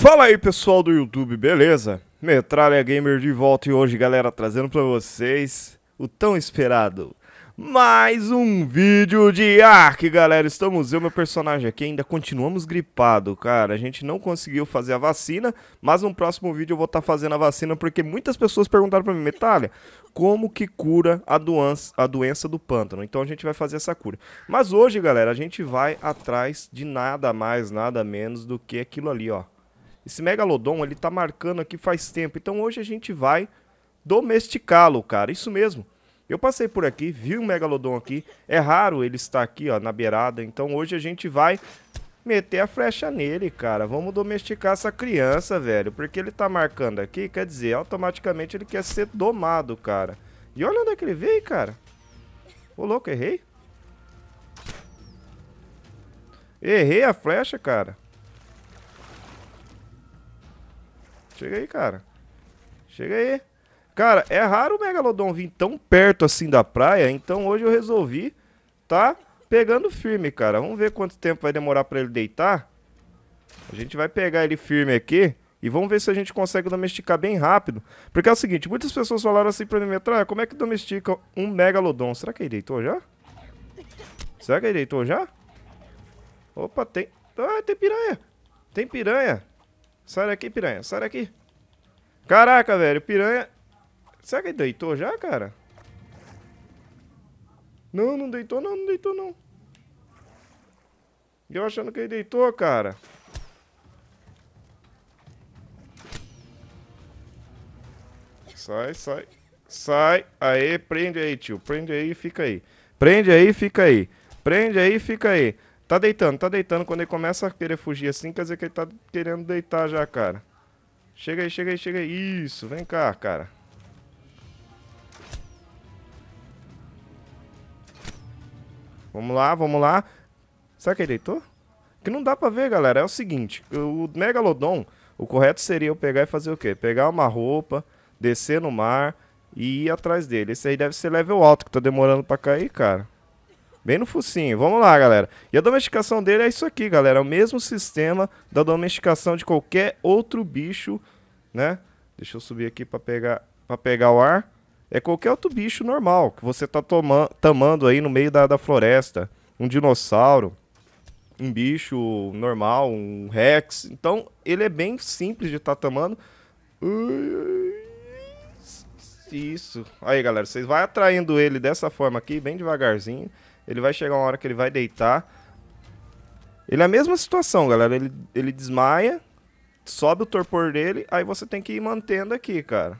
Fala aí pessoal do YouTube, beleza? Metralha Gamer de volta e hoje galera trazendo pra vocês o tão esperado mais um vídeo de Ark, galera. Estamos eu, meu personagem aqui, ainda continuamos gripado, cara. A gente não conseguiu fazer a vacina, mas no próximo vídeo eu vou estar tá fazendo a vacina porque muitas pessoas perguntaram pra mim, Metalha, como que cura a doença, a doença do pântano? Então a gente vai fazer essa cura. Mas hoje, galera, a gente vai atrás de nada mais, nada menos do que aquilo ali, ó. Esse Megalodon, ele tá marcando aqui faz tempo. Então hoje a gente vai domesticá-lo, cara. Isso mesmo. Eu passei por aqui, vi um megalodon aqui. É raro ele estar aqui, ó, na beirada. Então hoje a gente vai meter a flecha nele, cara. Vamos domesticar essa criança, velho. Porque ele tá marcando aqui, quer dizer, automaticamente ele quer ser domado, cara. E olha onde é que ele veio, cara. Ô, louco, errei? Errei a flecha, cara. Chega aí, cara. Chega aí. Cara, é raro o Megalodon vir tão perto assim da praia, então hoje eu resolvi tá pegando firme, cara. Vamos ver quanto tempo vai demorar pra ele deitar. A gente vai pegar ele firme aqui e vamos ver se a gente consegue domesticar bem rápido. Porque é o seguinte, muitas pessoas falaram assim pra mim, Metralha, como é que domestica um Megalodon? Será que ele deitou já? Será que ele deitou já? Opa, tem... Ah, tem piranha. Tem piranha. Sai daqui, piranha. Sai daqui. Caraca, velho. Piranha Será que ele deitou já, cara? Não, não deitou não, não deitou não. Eu achando que ele deitou, cara. Sai, sai. Sai. Aê, prende aí, tio. Prende aí e fica aí. Prende aí e fica aí. Prende aí e fica aí. Tá deitando, tá deitando. Quando ele começa a querer fugir assim, quer dizer que ele tá querendo deitar já, cara. Chega aí, chega aí, chega aí. Isso, vem cá, cara. Vamos lá, vamos lá. Será que ele deitou? Que não dá pra ver, galera. É o seguinte. O Megalodon, o correto seria eu pegar e fazer o quê? Pegar uma roupa, descer no mar e ir atrás dele. Esse aí deve ser level alto, que tá demorando pra cair, cara. Bem no focinho. Vamos lá, galera. E a domesticação dele é isso aqui, galera. É o mesmo sistema da domesticação de qualquer outro bicho, né? Deixa eu subir aqui pra pegar, pra pegar o ar é qualquer outro bicho normal que você tá tomando, tamando aí no meio da, da floresta. Um dinossauro, um bicho normal, um rex. Então, ele é bem simples de estar tá tamando. Isso. Aí, galera, vocês vão atraindo ele dessa forma aqui, bem devagarzinho. Ele vai chegar uma hora que ele vai deitar. Ele é a mesma situação, galera. Ele, ele desmaia, sobe o torpor dele, aí você tem que ir mantendo aqui, cara.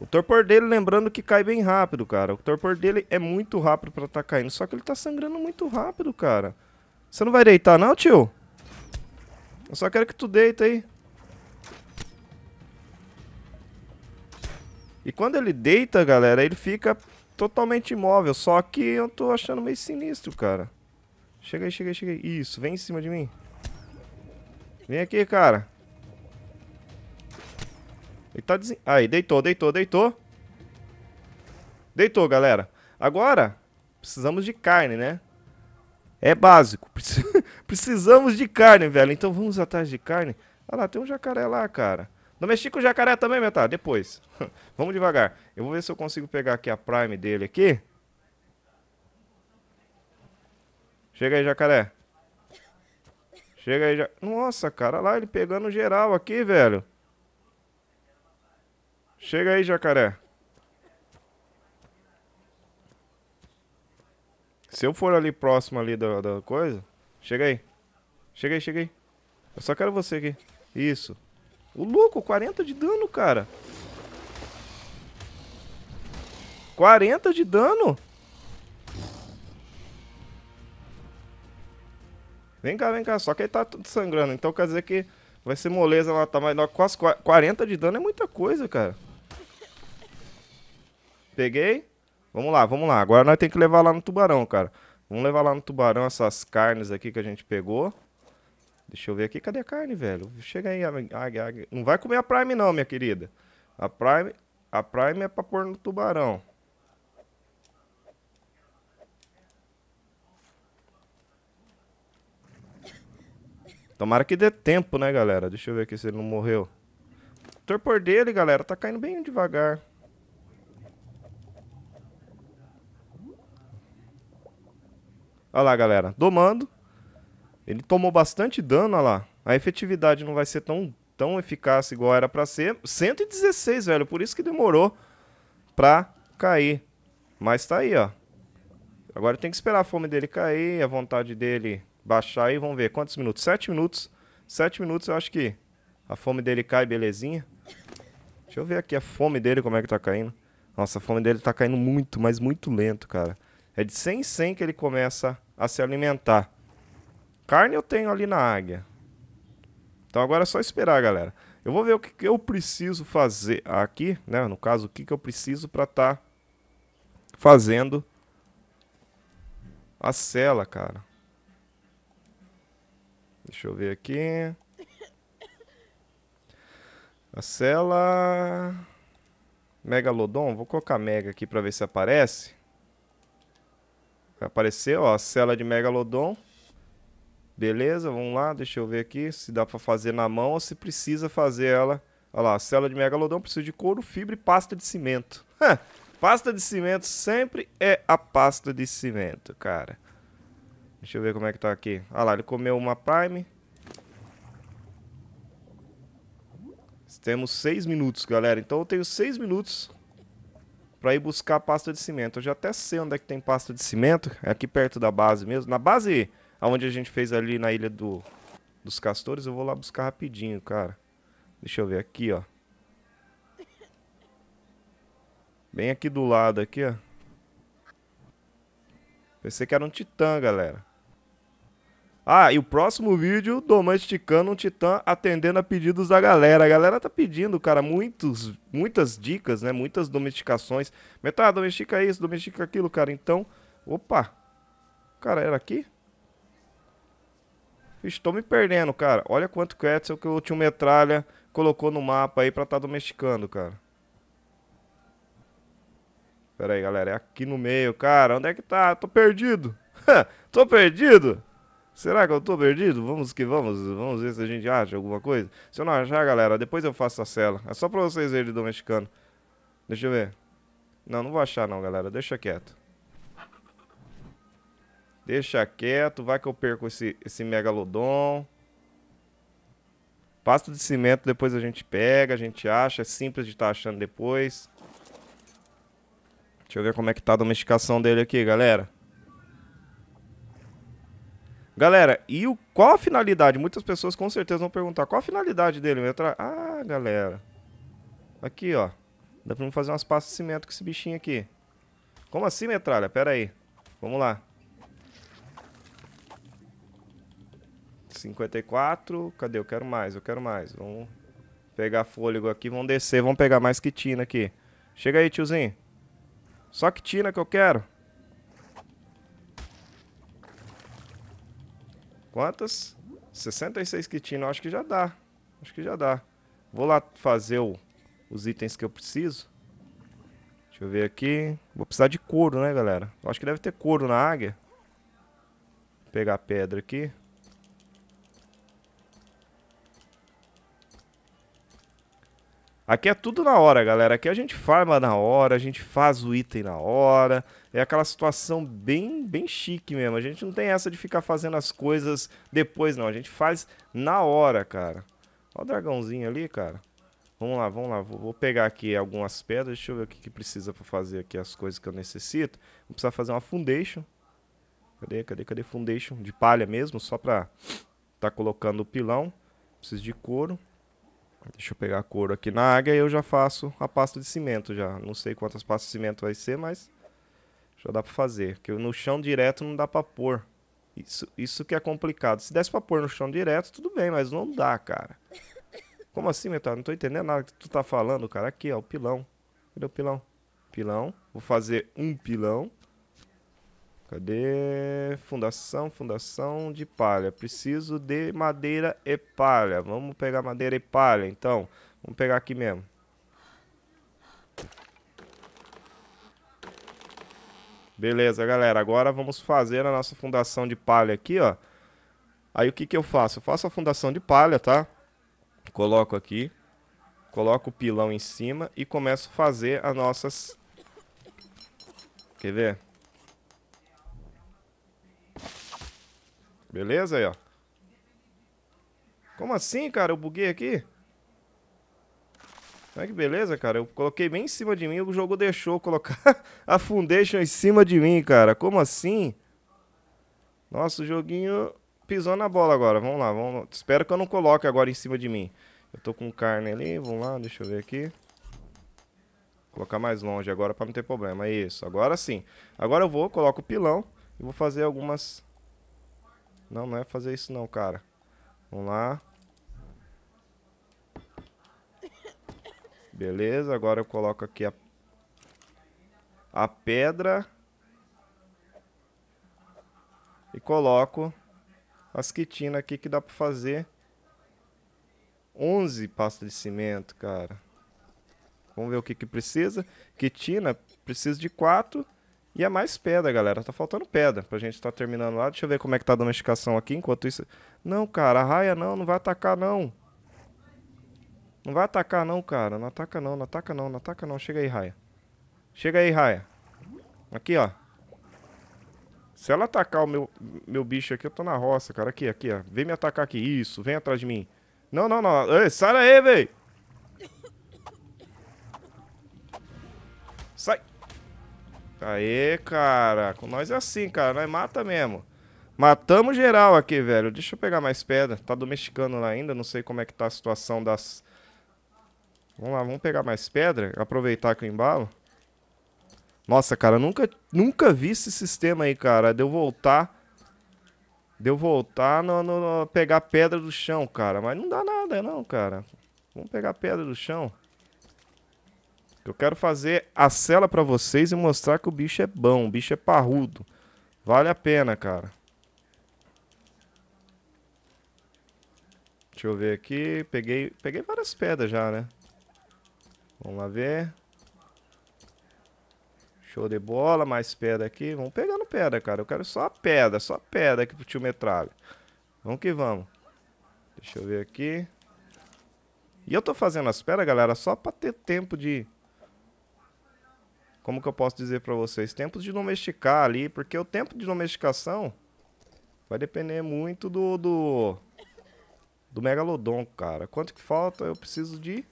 O torpor dele, lembrando que cai bem rápido, cara. O torpor dele é muito rápido pra tá caindo. Só que ele tá sangrando muito rápido, cara. Você não vai deitar não, tio? Eu só quero que tu deita aí. E quando ele deita, galera, ele fica totalmente imóvel. Só que eu tô achando meio sinistro, cara. Chega aí, chega aí, chega aí. Isso, vem em cima de mim. Vem aqui, cara. Ele tá des... Aí, deitou, deitou, deitou. Deitou, galera. Agora, precisamos de carne, né? É básico. Precisamos de carne, velho. Então vamos atrás de carne. Olha lá, tem um jacaré lá, cara. Domestica o jacaré também, Metal. Depois. vamos devagar. Eu vou ver se eu consigo pegar aqui a prime dele aqui. Chega aí, jacaré. Chega aí, já... Nossa, cara, lá ele pegando geral aqui, velho. Chega aí, jacaré. Se eu for ali próximo ali da, da coisa... Chega aí. Chega aí, chega aí. Eu só quero você aqui. Isso. O louco, 40 de dano, cara. 40 de dano? Vem cá, vem cá. Só que ele tá tudo sangrando. Então quer dizer que vai ser moleza lá. Tá, mas quase 40 de dano é muita coisa, cara. Peguei. Vamos lá, vamos lá. Agora nós temos que levar lá no tubarão, cara. Vamos levar lá no tubarão essas carnes aqui que a gente pegou. Deixa eu ver aqui. Cadê a carne, velho? Chega aí. Não vai comer a Prime não, minha querida. A Prime, a Prime é pra pôr no tubarão. Tomara que dê tempo, né, galera? Deixa eu ver aqui se ele não morreu. O torpor dele, galera, tá caindo bem devagar. Olha lá, galera. Domando. Ele tomou bastante dano, olha lá. A efetividade não vai ser tão, tão eficaz igual era pra ser. 116, velho. Por isso que demorou pra cair. Mas tá aí, ó. Agora tem que esperar a fome dele cair, a vontade dele baixar aí. Vamos ver quantos minutos. 7 minutos. 7 minutos eu acho que a fome dele cai, belezinha. Deixa eu ver aqui a fome dele, como é que tá caindo. Nossa, a fome dele tá caindo muito, mas muito lento, cara. É de 100 em 100 que ele começa a se alimentar. Carne eu tenho ali na águia. Então agora é só esperar, galera. Eu vou ver o que, que eu preciso fazer aqui, né? No caso, o que, que eu preciso para estar tá fazendo a cela, cara. Deixa eu ver aqui. A cela... Megalodon. Vou colocar Mega aqui para ver se aparece. Vai aparecer, ó, a cela de Megalodon. Beleza, vamos lá, deixa eu ver aqui se dá para fazer na mão ou se precisa fazer ela. Olha lá, a cela de Megalodon precisa de couro, fibra e pasta de cimento. pasta de cimento sempre é a pasta de cimento, cara. Deixa eu ver como é que tá aqui. Olha lá, ele comeu uma Prime. Temos seis minutos, galera. Então eu tenho seis minutos para ir buscar pasta de cimento. Eu já até sei onde é que tem pasta de cimento, é aqui perto da base mesmo. Na base onde a gente fez ali na ilha do, dos castores, eu vou lá buscar rapidinho, cara. Deixa eu ver aqui, ó. Bem aqui do lado, aqui, ó. Pensei que era um titã, galera. Ah, e o próximo vídeo, domesticando um titã atendendo a pedidos da galera. A galera tá pedindo, cara, muitos, muitas dicas, né? Muitas domesticações. Metade, domestica isso, domestica aquilo, cara. Então, opa. Cara, era aqui? Estou me perdendo, cara. Olha quanto Quetzal que o tio Metralha colocou no mapa aí pra tá domesticando, cara. Pera aí, galera. É aqui no meio, cara. Onde é que tá? Tô perdido. Tô perdido. Será que eu tô perdido? Vamos que vamos. Vamos ver se a gente acha alguma coisa. Se eu não achar, galera, depois eu faço a cela. É só pra vocês verem domesticando. Deixa eu ver. Não, não vou achar não, galera. Deixa quieto. Deixa quieto. Vai que eu perco esse, esse megalodon. Pasto de cimento depois a gente pega, a gente acha. É simples de estar tá achando depois. Deixa eu ver como é que tá a domesticação dele aqui, galera. Galera, e o, qual a finalidade? Muitas pessoas com certeza vão perguntar. Qual a finalidade dele? Ah, galera. Aqui, ó. Dá pra fazer umas pastas de cimento com esse bichinho aqui. Como assim, metralha? Pera aí. Vamos lá. 54. Cadê? Eu quero mais, eu quero mais. Vamos pegar fôlego aqui. Vamos descer. Vamos pegar mais quitina aqui. Chega aí, tiozinho. Só quitina que eu quero. Quantas? 66 quitina, acho que já dá. Acho que já dá. Vou lá fazer o, os itens que eu preciso. Deixa eu ver aqui. Vou precisar de couro, né, galera? Acho que deve ter couro na águia. Vou pegar a pedra aqui. Aqui é tudo na hora, galera. Aqui a gente farma na hora, a gente faz o item na hora. É aquela situação bem, bem chique mesmo. A gente não tem essa de ficar fazendo as coisas depois, não. A gente faz na hora, cara. Olha o dragãozinho ali, cara. Vamos lá, vamos lá. Vou, pegar aqui algumas pedras. Deixa eu ver o que, que precisa para fazer aqui as coisas que eu necessito. Vou precisar fazer uma foundation. Cadê, cadê, cadê foundation? De palha mesmo, só pra tá colocando o pilão. Preciso de couro. Deixa eu pegar couro aqui na águia e eu já faço a pasta de cimento já. Não sei quantas pastas de cimento vai ser, mas já dá pra fazer. Porque no chão direto não dá pra pôr. Isso, isso que é complicado. Se desse pra pôr no chão direto, tudo bem, mas não dá, cara. Como assim, Metal? Não tô entendendo nada que tu tá falando, cara. Aqui, ó, o pilão. Cadê o pilão? Pilão. Vou fazer um pilão. Cadê? Fundação, fundação de palha. Preciso de madeira e palha. Vamos pegar madeira e palha, então. Vamos pegar aqui mesmo. Beleza, galera. Agora vamos fazer a nossa fundação de palha aqui, ó. Aí o que que eu faço? Eu faço a fundação de palha, tá? Coloco aqui. Coloco o pilão em cima e começo a fazer as nossas... Quer ver? Beleza aí, ó. Como assim, cara? Eu buguei aqui? Olha que beleza, cara. Eu coloquei bem em cima de mim o jogo deixou colocar a foundation em cima de mim, cara. Como assim? Nossa, o joguinho pisou na bola agora. Vamos lá, vamos. Espero que eu não coloque agora em cima de mim. Eu tô com carne ali, vamos lá, deixa eu ver aqui. Vou colocar mais longe agora pra não ter problema. Isso, agora sim. Agora eu vou, coloco o pilão e vou fazer algumas... Não, não é fazer isso não, cara. Vamos lá. Beleza, agora eu coloco aqui a, a pedra. E coloco as quitinas aqui que dá pra fazer 11 pastas de cimento, cara. Vamos ver o que que precisa. Quitina, precisa de 4 e é mais pedra, galera. Tá faltando pedra pra gente tá terminando lá. Deixa eu ver como é que tá a domesticação aqui. Enquanto isso... Não, cara, a raia não, não vai atacar não. Não vai atacar não, cara. Não ataca não, não ataca não, não ataca não. Chega aí, Raia. Chega aí, Raia. Aqui, ó. Se ela atacar o meu, meu bicho aqui, eu tô na roça, cara. Aqui, aqui, ó. Vem me atacar aqui. Isso, vem atrás de mim. Não, não, não. Ei, sai daí, véi. Sai. Aê, cara. Com nós é assim, cara. Nós mata mesmo. Matamos geral aqui, velho. Deixa eu pegar mais pedra. Tá domesticando lá ainda. Não sei como é que tá a situação das Vamos lá, vamos pegar mais pedra, aproveitar que eu embalo. Nossa, cara, nunca, nunca vi esse sistema aí, cara. De eu voltar... De eu voltar no, no, no, pegar pedra do chão, cara. Mas não dá nada, não, cara. Vamos pegar pedra do chão. Eu quero fazer a cela pra vocês e mostrar que o bicho é bom. O bicho é parrudo. Vale a pena, cara. Deixa eu ver aqui. Peguei, peguei várias pedras já, né? Vamos lá ver. Show de bola, mais pedra aqui. Vamos pegando pedra, cara. Eu quero só pedra, só pedra aqui pro tio Metralha. Vamos que vamos. Deixa eu ver aqui. E eu tô fazendo as pedras, galera, só pra ter tempo de... Como que eu posso dizer pra vocês? Tempo de domesticar ali, porque o tempo de domesticação vai depender muito do... Do, do Megalodon, cara. Quanto que falta? Eu preciso de...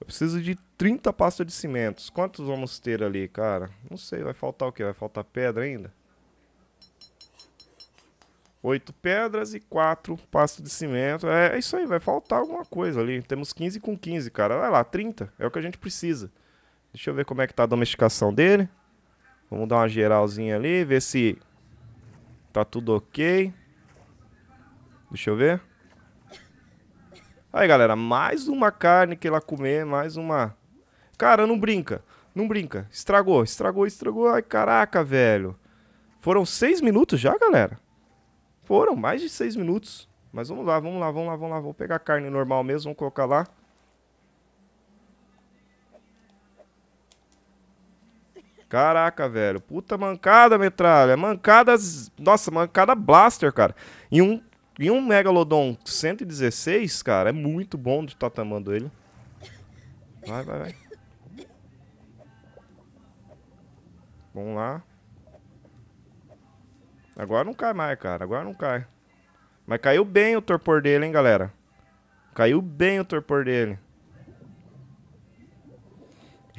Eu preciso de 30 pastas de cimentos. Quantos vamos ter ali, cara? Não sei, vai faltar o quê? Vai faltar pedra ainda? 8 pedras e 4 pastas de cimento. É, é, isso aí, vai faltar alguma coisa ali. Temos 15 com 15, cara. Vai lá, 30. É o que a gente precisa. Deixa eu ver como é que tá a domesticação dele. Vamos dar uma geralzinha ali, ver se tá tudo ok. Deixa eu ver. Aí, galera, mais uma carne que ela comer, mais uma... Cara, não brinca, não brinca. Estragou, estragou, estragou. Ai, caraca, velho. Foram seis minutos já, galera? Foram, mais de seis minutos. Mas vamos lá, vamos lá, vamos lá, vamos lá. Vou pegar a carne normal mesmo, vamos colocar lá. Caraca, velho. Puta mancada, metralha. Mancadas... Nossa, mancada blaster, cara. E um e um Megalodon 116, cara, é muito bom de estar tá tamando ele. Vai, vai, vai. Vamos lá. Agora não cai mais, cara. Agora não cai. Mas caiu bem o torpor dele, hein, galera. Caiu bem o torpor dele.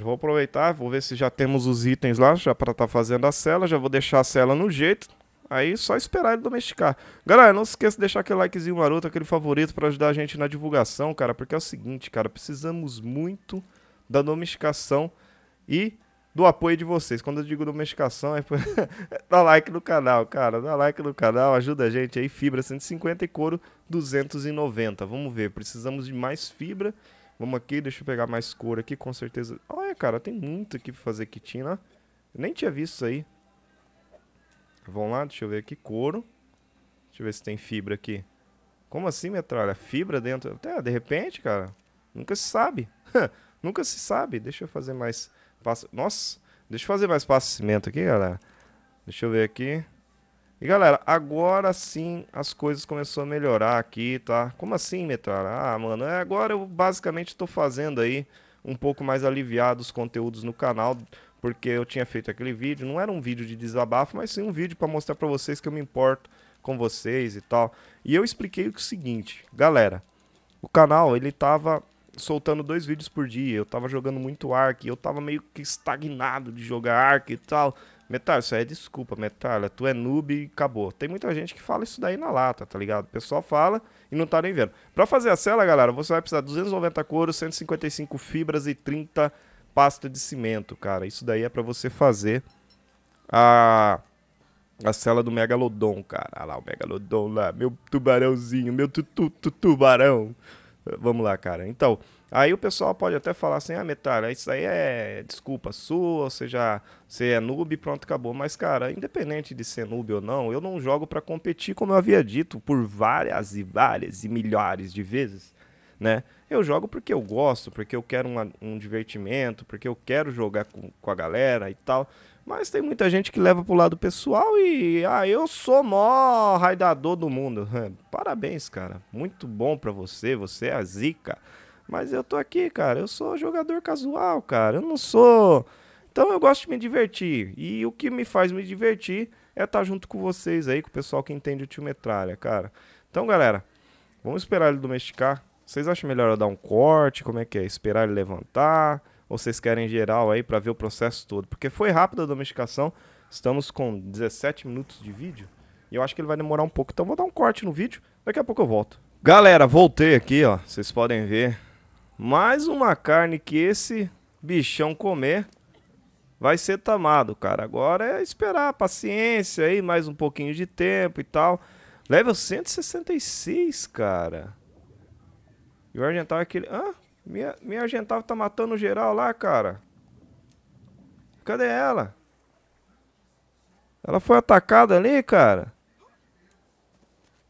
Vou aproveitar, vou ver se já temos os itens lá, já para estar tá fazendo a cela. Já vou deixar a cela no jeito. Aí só esperar ele domesticar. Galera, não se esqueça de deixar aquele likezinho maroto, aquele favorito para ajudar a gente na divulgação, cara. Porque é o seguinte, cara, precisamos muito da domesticação e do apoio de vocês. Quando eu digo domesticação, é dá like no canal, cara. Dá like no canal, ajuda a gente aí. Fibra 150 e couro 290. Vamos ver, precisamos de mais fibra. Vamos aqui, deixa eu pegar mais couro aqui, com certeza. Olha, cara, tem muito aqui pra fazer quitina. Eu nem tinha visto isso aí. Vamos lá, deixa eu ver aqui, couro. Deixa eu ver se tem fibra aqui. Como assim, metralha? Fibra dentro? Até, de repente, cara. Nunca se sabe. Nunca se sabe. Deixa eu fazer mais... Passo... Nossa, deixa eu fazer mais passo de cimento aqui, galera. Deixa eu ver aqui. E galera, agora sim as coisas começaram a melhorar aqui, tá? Como assim, Metralha? Ah, mano, é agora eu basicamente estou fazendo aí um pouco mais aliviado os conteúdos no canal, porque eu tinha feito aquele vídeo, não era um vídeo de desabafo, mas sim um vídeo para mostrar para vocês que eu me importo com vocês e tal. E eu expliquei o seguinte, galera, o canal ele tava soltando dois vídeos por dia, eu tava jogando muito Ark, eu tava meio que estagnado de jogar Ark e tal. Metal, isso aí é desculpa, Metal, tu é noob e acabou. Tem muita gente que fala isso daí na lata, tá ligado? O pessoal fala e não tá nem vendo. Pra fazer a cela, galera, você vai precisar de 290 couros, 155 fibras e 30 pasta de cimento, cara. Isso daí é pra você fazer a, a cela do Megalodon, cara. Olha lá o Megalodon lá, meu tubarãozinho, meu tutu, tu, tubarão. Vamos lá, cara. Então, aí o pessoal pode até falar assim, ah, Metalha, isso aí é desculpa sua, ou seja, você é noob pronto, acabou. Mas, cara, independente de ser noob ou não, eu não jogo para competir, como eu havia dito, por várias e várias e milhares de vezes, né? Eu jogo porque eu gosto, porque eu quero um, um divertimento, porque eu quero jogar com, com a galera e tal. Mas tem muita gente que leva pro lado pessoal e, ah, eu sou mó raidador do mundo. Parabéns, cara. Muito bom pra você, você é a zica. Mas eu tô aqui, cara, eu sou jogador casual, cara. Eu não sou. Então eu gosto de me divertir. E o que me faz me divertir é estar tá junto com vocês aí, com o pessoal que entende o tio Metralha, cara. Então, galera, vamos esperar ele domesticar. Vocês acham melhor eu dar um corte? Como é que é? Esperar ele levantar? Ou vocês querem geral aí para ver o processo todo? Porque foi rápido a domesticação. Estamos com 17 minutos de vídeo. E eu acho que ele vai demorar um pouco. Então vou dar um corte no vídeo. Daqui a pouco eu volto. Galera, voltei aqui, ó. Vocês podem ver. Mais uma carne que esse bichão comer vai ser tamado, cara. Agora é esperar, paciência aí, mais um pouquinho de tempo e tal. Level 166, cara. E o Argental é aquele... Hã? Minha, minha Argental tá matando geral lá, cara. Cadê ela? Ela foi atacada ali, cara.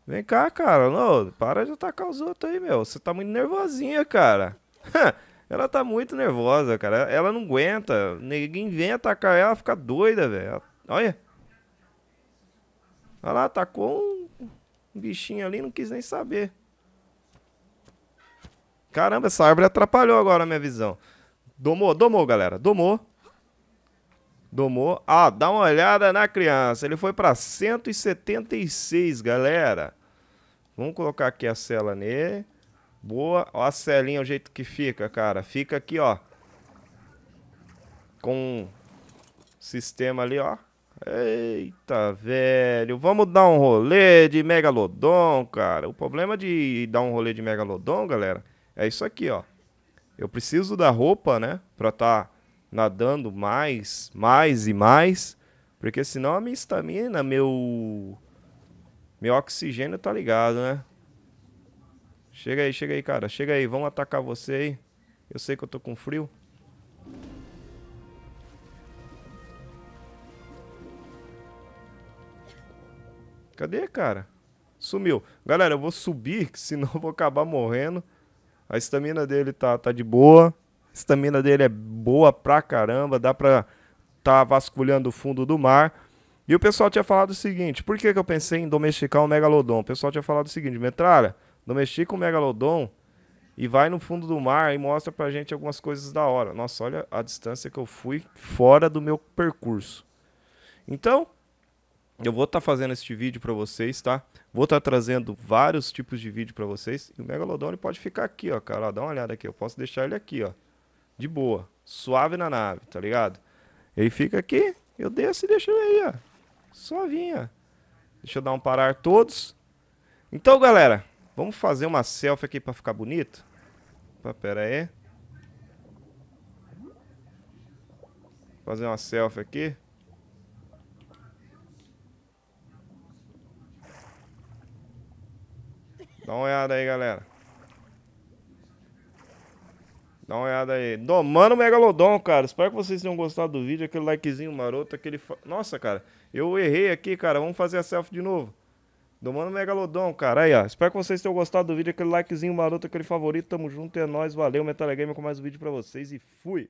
Vem cá, cara. Não, para de atacar os outros aí, meu. Você tá muito nervosinha, cara. ela tá muito nervosa, cara. Ela não aguenta. Ninguém vem atacar ela, fica doida, velho. Olha. Olha lá, atacou um bichinho ali, não quis nem saber. Caramba, essa árvore atrapalhou agora a minha visão. Domou, domou, galera. Domou. Domou. Ah, dá uma olhada na criança. Ele foi para 176, galera. Vamos colocar aqui a cela nele. Boa. Ó a celinha, o jeito que fica, cara. Fica aqui, ó. Com sistema ali, ó. Eita, velho. Vamos dar um rolê de Megalodon, cara. O problema de dar um rolê de Megalodon, galera, é isso aqui, ó. Eu preciso da roupa, né? Pra tá nadando mais, mais e mais. Porque senão a minha estamina, meu... Meu oxigênio tá ligado, né? Chega aí, chega aí, cara. Chega aí, vamos atacar você aí. Eu sei que eu tô com frio. Cadê, cara? Sumiu. Galera, eu vou subir, senão eu vou acabar morrendo. A estamina dele tá, tá de boa. A estamina dele é boa pra caramba. Dá pra tá vasculhando o fundo do mar. E o pessoal tinha falado o seguinte: por que, que eu pensei em domesticar um megalodon? O pessoal tinha falado o seguinte: metralha, domestica um megalodon e vai no fundo do mar e mostra pra gente algumas coisas da hora. Nossa, olha a distância que eu fui fora do meu percurso. Então, eu vou estar tá fazendo este vídeo para vocês, tá? Vou estar tá trazendo vários tipos de vídeo para vocês. E o Megalodon pode ficar aqui, ó, cara. Ó, dá uma olhada aqui. Eu posso deixar ele aqui, ó. De boa. Suave na nave, tá ligado? Ele fica aqui. Eu desço e deixo ele aí, ó. Suavinha. Deixa eu dar um parar todos. Então, galera. Vamos fazer uma selfie aqui para ficar bonito? Opa, pera aí. Fazer uma selfie aqui. Dá uma olhada aí, galera. Dá uma olhada aí. Domando o Megalodon, cara. Espero que vocês tenham gostado do vídeo. Aquele likezinho maroto, aquele... Nossa, cara. Eu errei aqui, cara. Vamos fazer a selfie de novo. Domando Megalodon, cara. Aí, ó. Espero que vocês tenham gostado do vídeo. Aquele likezinho maroto, aquele favorito. Tamo junto. É nóis. Valeu, Metal Gamer, com mais um vídeo pra vocês. E fui.